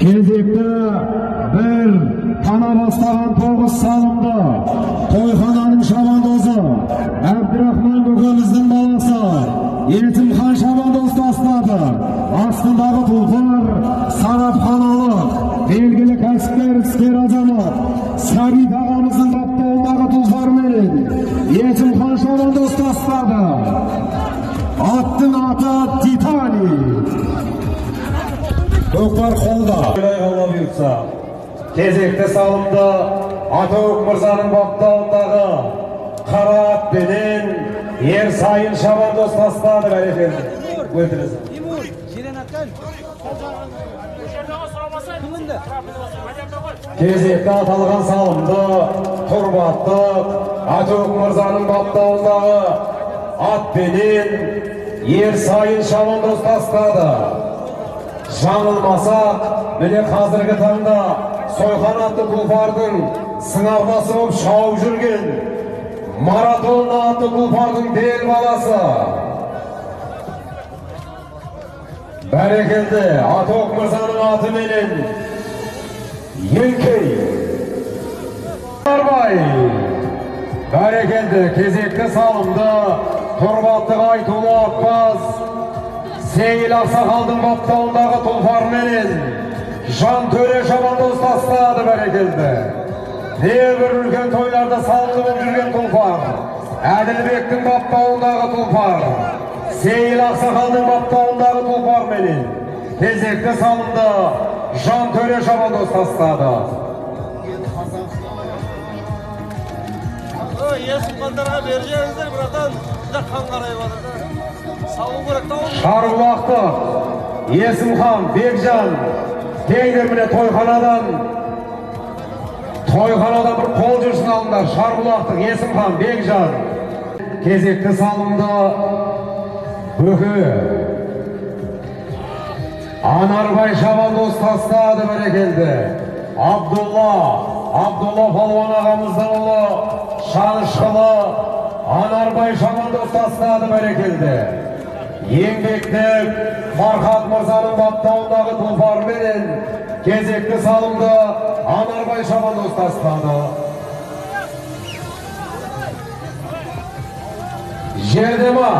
кезекті бір тана бастаған тоғыз салымды тойхананың шабандозы әбдірахман көкеміздің баласы етімхан шабандоз тастады астындағы тұлпар сарапханалық белгілі кәсіпкер іскер азамат сәбит ағамыздың баптауындағы тұлпармен етімхан шабандоз тастады аттың аты титаник көкпар қолда алла бұйыртса кезекті салымды атөк мырзаның баптауындағы қара атпенен ер сайын шабандоз тастады бәрекелді Тимур. Кімінді? кезекті аталған салымды тұрбаттық атөк мырзаның баптауындағы атпенен ер сайын шабандоз тастады жаңылмасақ міне қазіргі таңда сойқан атты тұлпардың сыңарбасы болып шауып жүрген маратон атты тұлпардың бел баласы. Бәрекелді атоқ мырзаның атыменен еңкей Арбай. Бәрекелді кезекті салымды тұрбаттық айтулы ақбаз Сейіл Ақсақалдың баптауындағы тұлпарменен жан төре шабандоз тастады бәрекелді. Небір үлкен тойларда салынып жүрген тұлпар. Әділбектің баптауындағы тұлпар. Сейіл Ақсақалдың баптауындағы тұлпарменен кезекті салынды жан төре шабандоз тастады. Ой, есім қандарға бер жеріңіздер, братан. Мына қан қарай бар. Салу керек тауын. Шарбұлақты Есімхан, Бекжан, теңдер міне тойханадан тойханадан бір қол жүрсін алыңдар. Шарбұлақты Есімхан, Бекжан. Кезекті салымды Бөке. Анарбай Шабандоз тастады бәрекелді. Абдулла, Абдулла Палуан ағамыздың ұлы Шанышқылы Анарбай Шабандоз тастады бәрекелді. Еңбектеп Фархат Мырзаның баптауындағы тұлпарменен кезекті салымды Анарбай Шабандоз тастады. Жердема,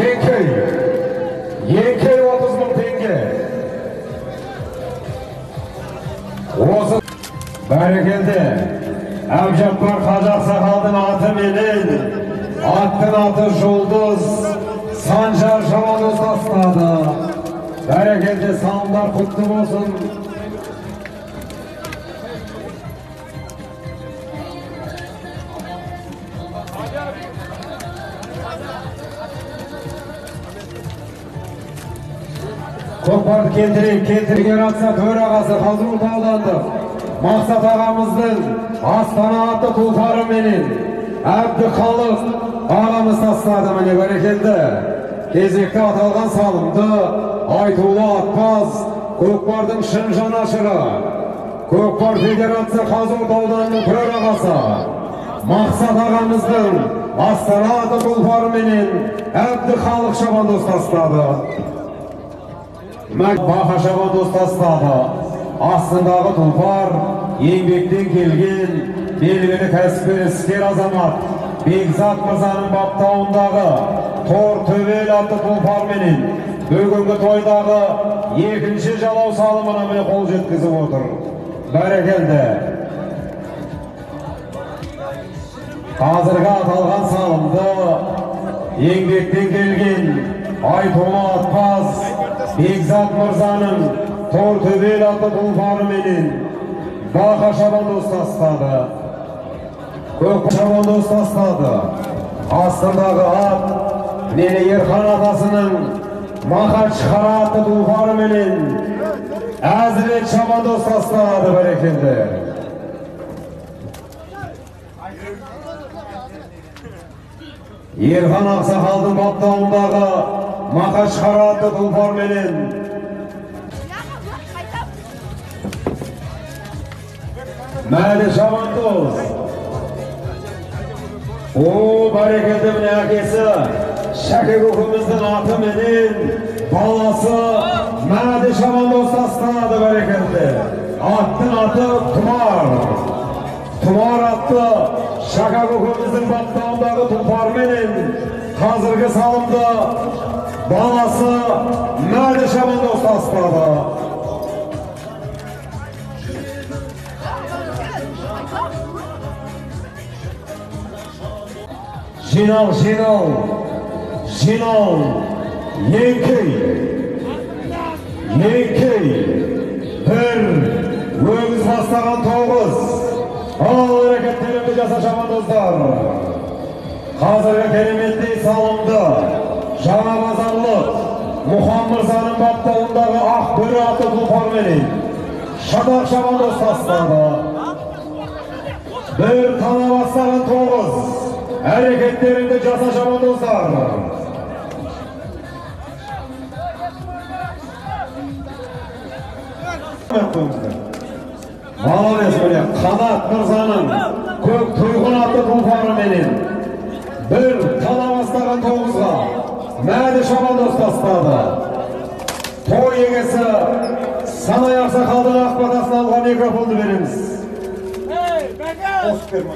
Еңкей, Еңкей 30 мың теңге. Осы бәрекелді Әбжаппар Қазақ Сақалдың аты менен аттың аты Жұлдыз Санжар Шабандоз тастады. Бәрекелді салымдар құтты болсын. Көкпарды келтірейік, келтірген атса төрағасы Қазырұлт ауданды Мақсат ағамыздың Астана атты тұлпарыменен Әбдіхалық ағамыз тастады міне бәрекелді. Кезекті аталған салымды Айтулы Атпаз Көкпардың шын жанашыры Көкпар Федерация Қазырұлт ауданының төрағасы Мақсат ағамыздың Астана атты тұлпарыменен Әбдіхалық шабандоз тастады. Баха шабандоз тастады. Астындағы тұлпар, еңбектен келген, белгілі кәсіпкер іскер азамат, Бекзат Мырзаның баптауындағы Тор Төбел атты тұлпарменен бүгінгі тойдағы екінші жалау салымына міне қол жеткізіп отыр. Бәрекелді. Қазіргі аталған салымды еңбектен келген Айтолы Атпаз Бекзат Мырзаның Тор төбел атты тұлпарыменен Бақа шабандоз тастады. Көк шабандоз тастады. Астындағы ат мені Ерхан атасының Махат Шқара атты тұлпарыменен Әзірет шабандоз тастады бәрекелді. Ерхан Ақсақалдың баптауындағы Махат Шқара атты тұлпарменен Мәді Шабандоз. О, бәрекелді міне әкесі шәкек ұқымыздың аты менен баласы мәді шаман досы астанады бәрекелді аттың аты тұмар тұмар атты шәкек ұқымыздың баптауындағы тұлпарменен қазіргі салымды баласы мәді шаман досы астанады Жинал, жинал жинал еңкей еңкей бір өгіз бастаған тоғыз ал әрекеттеріңді жаса шабандоздар қазіргі кереметтей салымды жаңа базарлық мұхан мырзаның баптауындағы ақ бөрі атты тұлпарменен шатақ шабандоз тастады бір бастаған тоғыз әрекеттеріңді жаса шабандоздар молодец міне қанат мырзаның көк тұйғын атты тұлпарыменен бір тана бастаған тоғызға мәді шабандоз тастады. Той егесі санай ақсақалдың ақ батасын алған микрофонды береміз. Қосып.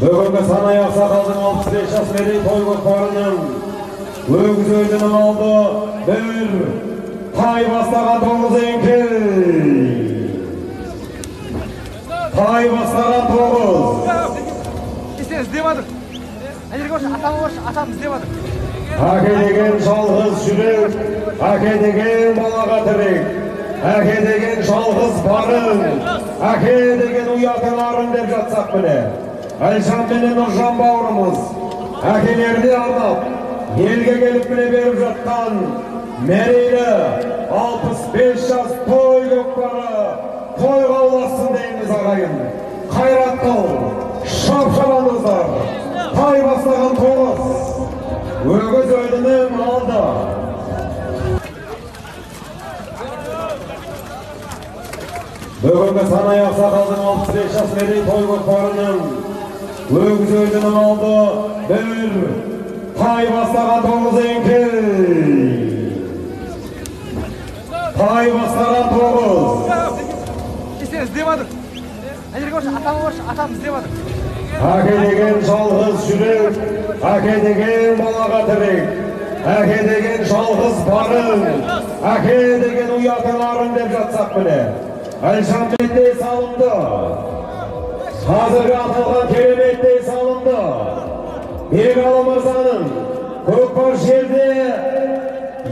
Бүгінгі санай ақсақалдың алпыс бес жас мерейтой көкпарының өгіз өзінің алды бір тай бастаған тоғыз еңкей. Тай бастаған тоғыз. Іздеп жатыр атам атам іздеп әке деген жалғыз жүрек әке деген балаға тірек әке деген жалғыз барың әке деген ұятың арың деп жатсақ міне. Әлжан менен нұржан бауырымыз әкелеріне арнап елге келіп міне беріп жатқан мерейлі алпыс бес жас той көкпары тойға ұлассын дейміз ағайын қайраттау шап шабандоздар тай бастаған тоғыз өгіз өлінің алды бүгінгі санай ақсақалдың алпыс бес жас мерейтой көкпарының өгіз өлінің алды бір тай бастаған тоғыз еңкей. Тай бастаған тоғыз іздеп жатыр ана жерге баршы атам баршы атам іздеп жатыр әке деген жалғыз жүрек әке деген балаға тірек әке деген жалғыз барың әке деген арың деп жатсақ міне әлжанбеттей салынды. Қазіргі аталған кереметтей салынды бекалы мырзаның көкпар жерде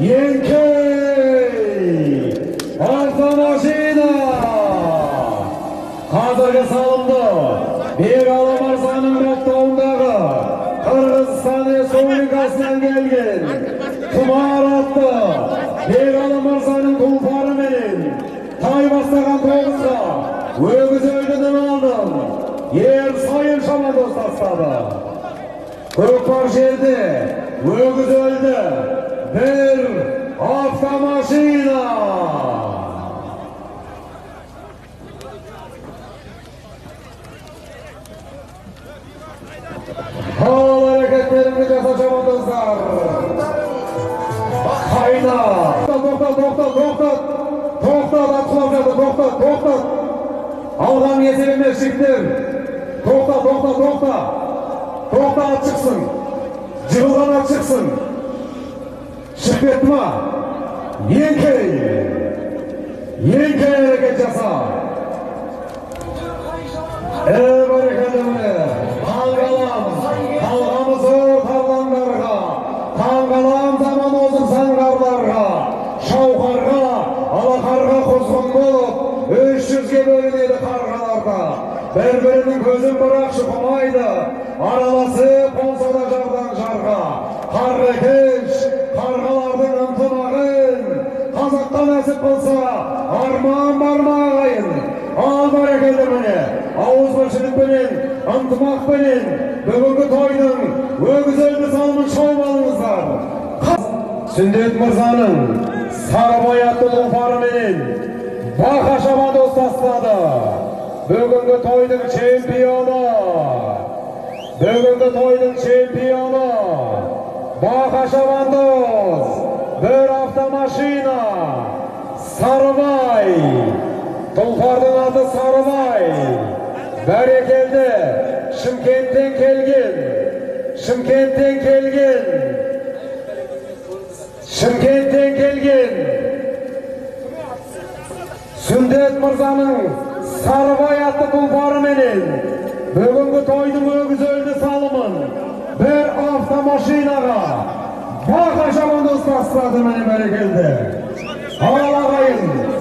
еңкей автомашина қазіргі салымды бекалы мырзаның баптауындағы қырғызстан республикасынан келген тұмар атты бекалы мырзаның тұлпарыменен тай бастаған тоғызға өгіз өлгінің алдын ер сайын шабандоз тастады көкпар жерде өгіз өлді бір автомашина Ал әрекеттеріңді жаса шабандоздар қайда тоқтат тоқтат тоқтат тоқтат ат құлап жатыр тоқтат тоқтат алған есеп емес жігіттер тоқта тоқта тоқта тоқта ат шықсын жығылған ат шықсын шығып кетті ма еңкей еңкей әрекет жаса Ey бәрекелді міне таңғаламыз талғамыз тарландарға таңғалам заман заңғарларға шауқарға алақарға құзғын болып үш жүзге бөлінеді қарғаларда. Бір бірінің көзін бірақ шұқымайды араласып да жардан жарға. Қарекеш қарғалардың ынтымағын. Қазаққа нәсіп қылса арман бар ма ағайын ал бәрекелді міне. Ауызбіршілікпенен ынтымақпенен бүгінгі тойдың өгіз өлді салымын шауып алыңыздар сүндет мырзаның сарыбай атты тұлпарыменен бақа шабандоз тастады бүгінгі тойдың чемпионы бүгінгі тойдың чемпионы Baqa Şabandoz, bir avtomaşina, Sarıbay, Tulpar'ın adı Sarıbay, Berekeldi, Şimkent'ten kelgin, Şimkent'ten kelgin, Şimkent'ten kelgin, Sündet Mırza'nın Sarıbay atlı tulparı menen, Bugünkü toydun ögüz öldü salımın, bir avtomaşinaga, Baqa Şabandoz tasladı meni berekeldi. Ağlayın.